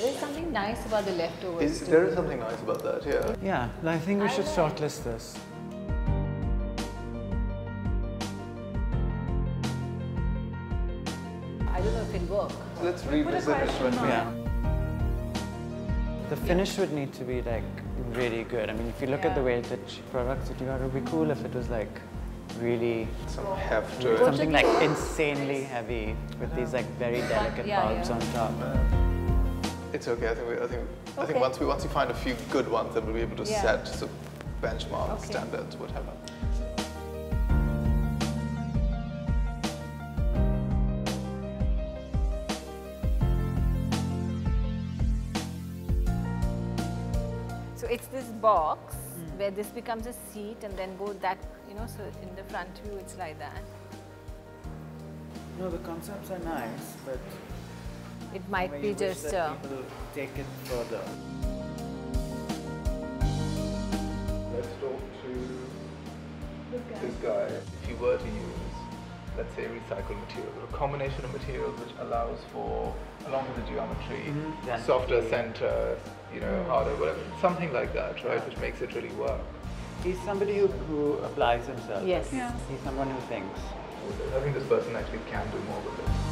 There's something nice about the leftovers. Is, there is something nice about that, yeah. Yeah, I think we should like- shortlist this. I don't know if it'll work. Let's revisit it when we. Yeah. The finish would need to be like really good. I mean, if you look at the way that she products it, it would be cool if it was like really Some heft to it. something like insanely heavy with these like very delicate Yeah, bulbs yeah. on top. It's okay. I think we, I think I think once we once we find a few good ones, then we'll be able to Yeah. set some benchmark Okay. standards, whatever. So it's this box hmm. where this becomes a seat and then go that, you know, so in the front view it's like that. No, the concepts are nice, but It might be just, uh, people take it further. Let's talk to this guy. If you were to use, let's say, recycled materials, or a combination of materials which allows for, along with the geometry, Mhm. softer Density. centers, you know, harder, whatever, something like that, right, which makes it really work. He's somebody who, who applies himself. Yes. He's someone who thinks. I think this person actually can do more with it.